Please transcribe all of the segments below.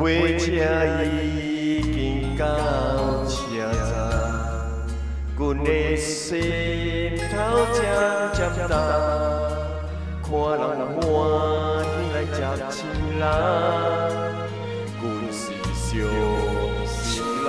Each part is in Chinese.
火车已经到车站，阮的心头渐渐重，看人欢喜来接亲人，阮是伤心来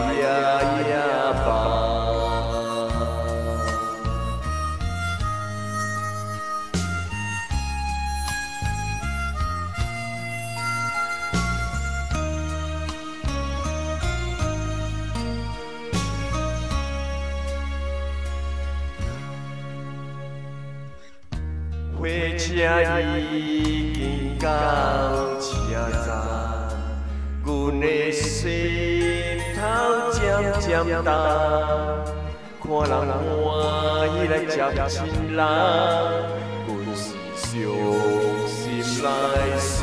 火车已经到车站，阮的心头渐渐重，看人欢喜来接亲人，阮是伤心来相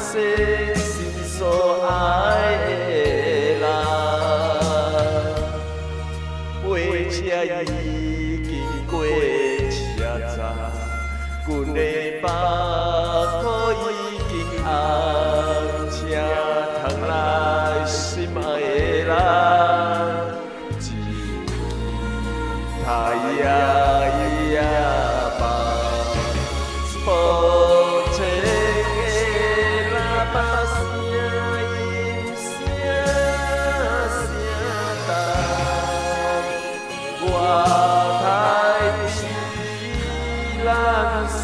咱世心所爱的人，火车已经过车站，阮的巴肚已经红，